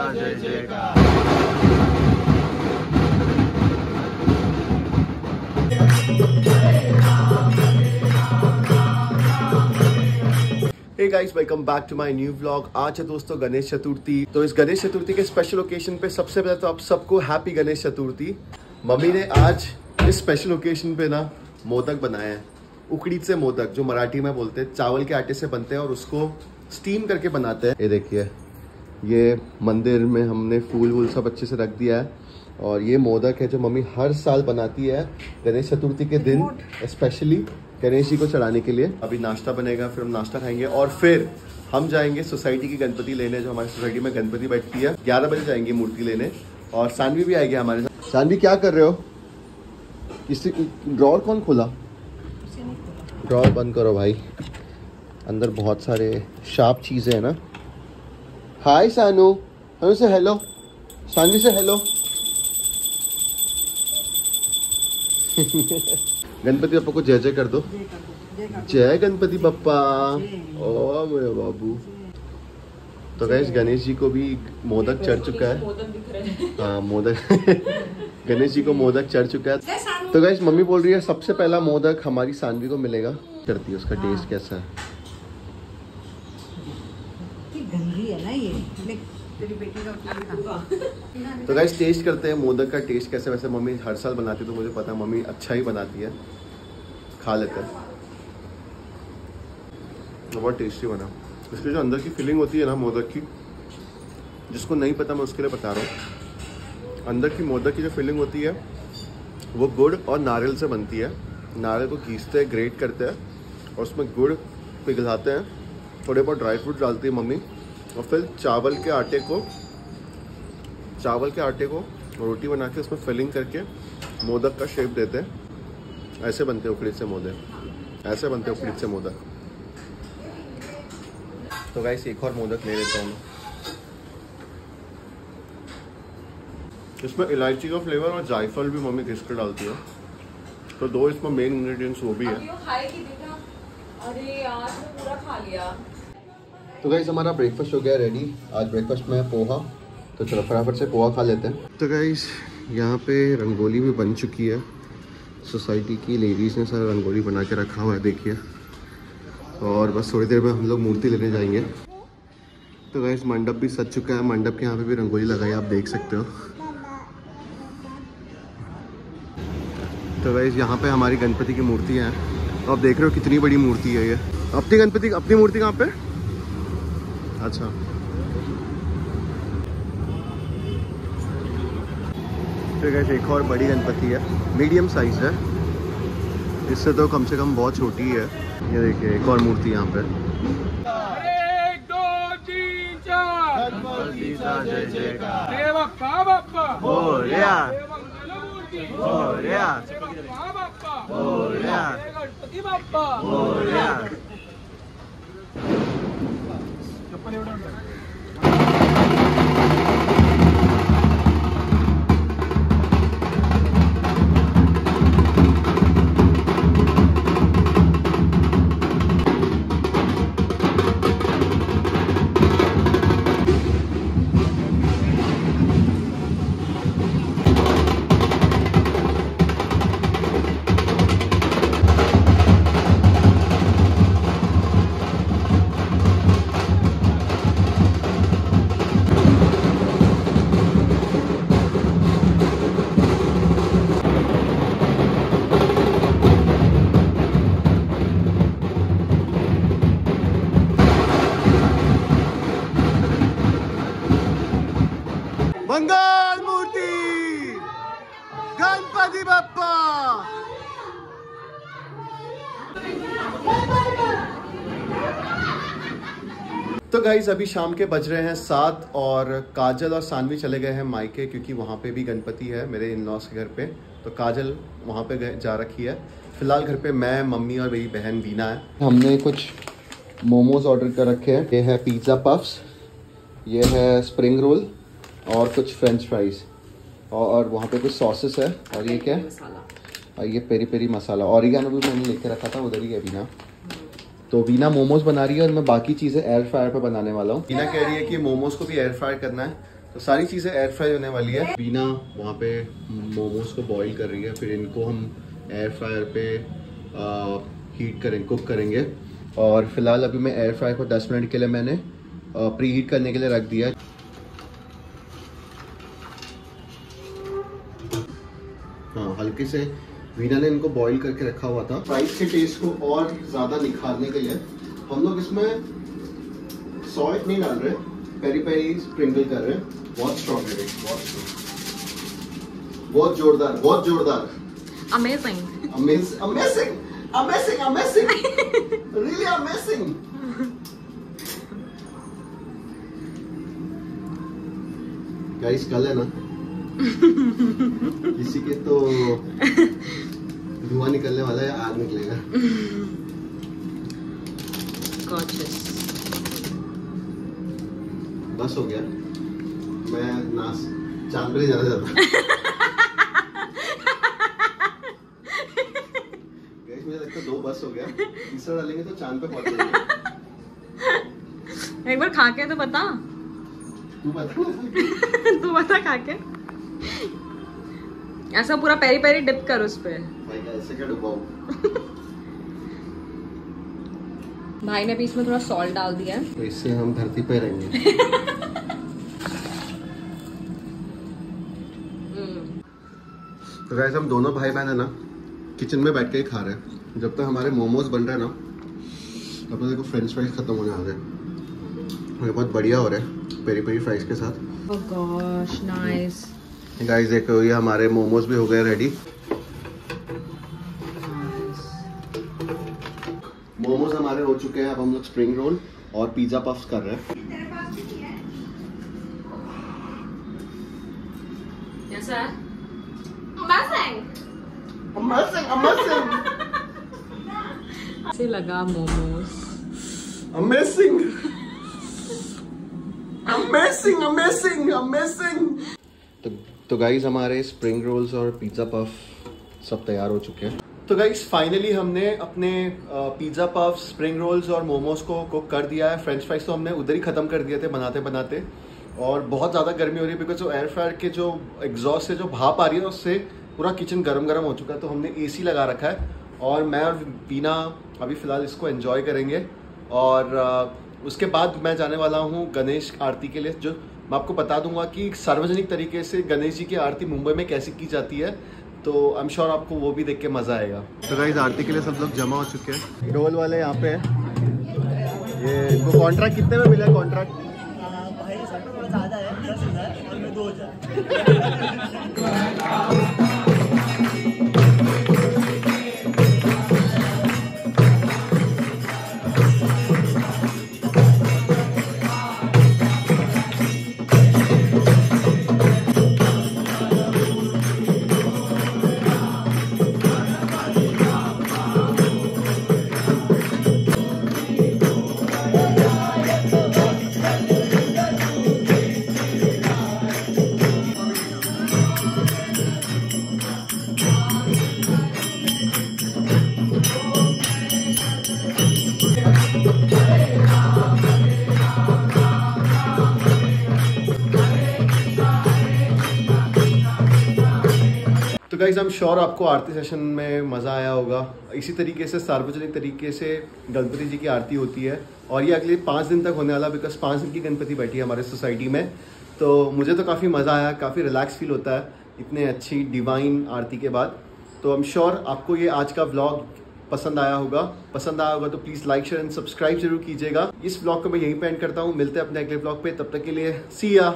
जय जयकार। Guys welcome back to my new vlog आज है दोस्तों गणेश चतुर्थी। तो इस गणेश चतुर्थी के स्पेशल ओकेशन पे सबसे पहले तो आप सबको हैप्पी गणेश चतुर्थी। मम्मी ने आज इस स्पेशल ओकेशन पे ना मोदक बनाया है। उकड़ीद से मोदक, जो मराठी में बोलते हैं, चावल के आटे से बनते हैं और उसको स्टीम करके बनाते हैं। ये देखिए। ये मंदिर में हमने फूल वूल सब अच्छे से रख दिया है। और ये मोदक है जो मम्मी हर साल बनाती है गणेश चतुर्थी के दिन स्पेशली गणेश जी को चढ़ाने के लिए। अभी नाश्ता बनेगा फिर हम नाश्ता खाएँगे और फिर हम जाएँगे सोसाइटी की गणपति लेने जो हमारी सोसाइटी में गणपति बैठती है। ग्यारह बजे जाएँगे मूर्ति लेने और सानवी भी आएगी हमारे साथ। सानवी क्या कर रहे हो? किसी ड्रॉर कौन खोला? ड्रॉर बंद करो भाई। अंदर बहुत सारे शार्प चीज़ें हैं ना। हाय सानू सानू से हेलो सानवी से हेलो गणपति बप्पा को जय जय कर दो जय गणपति बप्पा ओ मेरे बाबू तो गैस गणेश जी को भी मोदक चढ़ चुका है हैं हाँ मोदक गणेश जी को मोदक चढ़ चुका है तो गैस मम्मी बोल रही है सबसे पहला मोदक हमारी सानवी को मिलेगा। करती है उसका टेस्ट कैसा है की गंदी है ना ये ले तेरी बेटी का उठा तो गाइस टेस्ट करते हैं, मोदक का टेस्ट कैसे, वैसे मम्मी हर साल बनाती है तो मुझे पता है मम्मी अच्छा ही बनाती है। खा लेते हैं। तो बहुत टेस्टी बना। इसकी जो अंदर की फीलिंग होती है ना, मोदक की, जिसको नहीं पता, मैं उसके लिए बता रहा हूँ। अंदर की मोदक की जो फीलिंग होती है, वो गुड़ और नारियल से बनती है। नारियल को घीसते हैं ग्रेट करते हैं, और उसमें गुड़ पिघलाते हैं। थोड़े बहुत ड्राई फ्रूट डालती है मम्मी। और फिर चावल के आटे को, चावल के आटे को रोटी बना के उसमें फिलिंग करके मोदक का शेप देते हैं। ऐसे बनते हैं उखड़ी से मोदक। ऐसे बनते हैं उखड़ी से मोदक। तो गाइस एक और मोदक ले लेता हूँ। इसमें इलायची का फ्लेवर और जायफल भी मम्मी घिस कर डालती है। तो दो इसमें मेन इंग्रेडिएंट्स वो भी है। अरे यार पूरा खा लिया। तो गाइस हमारा ब्रेकफास्ट हो गया रेडी आज ब्रेकफास्ट में पोहा. तो चलो फटाफट से पोहा खा लेते हैं. तो गाइस यहाँ पे रंगोली भी बन चुकी है. सोसाइटी की लेडीज़ ने सारा रंगोली बना के रखा हुआ है, देखिए. और बस थोड़ी देर में हम लोग मूर्ति लेने जाएँगे. तो गाइस मंडप भी सज चुका है. मंडप के यहाँ पे भी रंगोली लगाई आप देख सकते हो. तो गाइस यहाँ पे हमारी गणपति की मूर्ति है. आप देख रहे हो कितनी बड़ी मूर्ति है ये. अपनी गणपति, अपनी मूर्ति कहाँ पे? अच्छा। तो गाइस एक और बड़ी गणपति है। मीडियम साइज़ है। इससे तो कम से कम बहुत छोटी है ये देखिए एक और मूर्ति यहाँ पे। जय तो गाइज़ अभी शाम के बज रहे हैं सात और काजल और सानवी चले गए हैं मायके क्योंकि वहाँ पे भी गणपति है मेरे इन लॉस के घर पे। तो काजल वहाँ पे गए जा रखी है। फ़िलहाल घर पे मैं, मम्मी और मेरी बहन वीना है। हमने कुछ मोमोज ऑर्डर कर रखे हैं। ये है पिज़्ज़ा पफ्स ये है स्प्रिंग रोल और कुछ फ्रेंच फ्राइज और, और वहाँ पे कुछ सॉसेस है? और ये क्या? है और ये पेरी पेरी मसाला। ऑरिगानो भी मैंने लेके रखा था उधर ही है वीना तो वीना मोमोज बना रही है और मैं बाकी चीज़ें एयर फ्रायर पर बनाने वाला हूँ। वीना कह रही है कि मोमोज को भी एयर फ्रायर करना है। तो सारी चीज़ें एयर फ्राई होने वाली है। बीना वहाँ पे मोमोज को बॉईल कर रही है फिर इनको हम एयर फ्रायर पे हीट करेंगे कुक करेंगे। और फ़िलहाल अभी मैं एयर फ्राई को 10 मिनट के लिए मैंने प्री हीट करने के लिए रख दिया है हल्के से वीना ने इनको बॉईल करके रखा हुआ था। फ्राइज के टेस्ट को और ज़्यादा निखारने के लिए हम लोग इसमें सॉल्ट नहीं डाल रहे पेरी पेरी स्प्रिंकल कर रहे हैं। बहुत स्ट्रॉन्ग है बहुत बहुत जोरदार बहुत जोरदार। Amazing Amazing, amazing, amazing, amazing, really amazing. Guys कल है ना? किसी के तो धुआँ निकलने वाला है आग निकलेगा। बस हो गया। मैं नास चाँद पे नहीं जाना चाहता मुझे लगता दो बस हो गया। तीसरा डालेंगे तो चाँद पे पहुँच एक बार खा के तो बता। तू बता। तू बता खा के ऐसा पूरा पेरी पेरी डिप कर उस पे। भाई ने भी इसमें थोड़ा सॉल्ट डाल दिया है। तो इससे हम धरती पे रहेंगे। तो गैस हम दोनों भाई बहन है ना किचन में बैठ के ही खा रहे हैं। जब तक हमारे मोमोज बन रहे हैं ना तब तक फ्रेंच फ्राइज खत्म होने आ रहे ये बहुत बढ़िया हो रहा है पेरी पेरी फ्राइज के साथ। ओह गॉश नाइस गाइस देखो ये हमारे मोमोज भी हो गए रेडी मोमोज हमारे हो चुके हैं अब हम लोग स्प्रिंग रोल और पिज्जा पफ्स कर रहे हैं. कैसा है। अमेजिंग Amazing, amazing, से लगा momos. amazing, amazing, amazing, amazing. तो तो गाइज़ हमारे स्प्रिंग रोल्स और पिज्जा पफ सब तैयार हो चुके हैं। तो गाइज़ फाइनली हमने अपने पिज्जा पफ स्प्रिंग रोल्स और मोमोज को कुक कर दिया है। फ्रेंच फ्राइज तो हमने उधर ही खत्म कर दिए थे बनाते बनाते। और बहुत ज़्यादा गर्मी हो रही है बिकॉज़ जो एयर फ्रायर के जो एग्जॉस्ट से जो भाप आ रही है उससे पूरा किचन गरम गर्म हो चुका है। तो हमने एसी लगा रखा है। और मैं और बीना अभी फ़िलहाल इसको एंजॉय करेंगे। और उसके बाद मैं जाने वाला हूँ गणेश आरती के लिए, जो मैं आपको बता दूँगा कि सार्वजनिक तरीके से गणेश जी की आरती मुंबई में कैसे की जाती है तो आई एम श्योर आपको वो भी देख के मज़ा आएगा। तो गाइस आरती के लिए सब लोग जमा हो चुके हैं। ढोल वाले यहाँ पे हैं। ये इनको कॉन्ट्रैक्ट कितने में मिला है कॉन्ट्रैक्ट ज़्यादा है दस हज़ार और मैं दो हज़ार। गाइज़ आई एम श्योर आपको आरती सेशन में मज़ा आया होगा। इसी तरीके से, सार्वजनिक तरीके से गणपति जी की आरती होती है। और ये अगले पाँच दिन तक होने वाला बिकॉज़ पाँच दिन की गणपति बैठी है हमारे सोसाइटी में। तो मुझे तो काफ़ी मज़ा आया, काफ़ी रिलैक्स फील होता है, इतने अच्छी डिवाइन आरती के बाद। तो आई एम श्योर आपको ये आज का व्लॉग पसंद आया होगा। पसंद आया होगा तो please like share and subscribe ज़रूर कीजिएगा। इस ब्लॉग को मैं यहीं पे एंड करता हूँ। मिलते हैं अपने अगले ब्लॉग पे। तब तक के लिए सी या